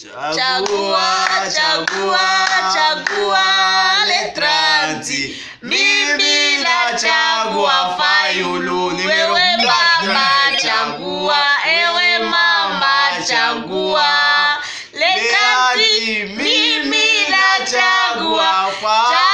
Chagua, chagua, chagua Letranti. Mimi na chagua Fayulu. Wewe mama chagua, ewe mama chagua Letranti. Mimi na chagua Fayulu.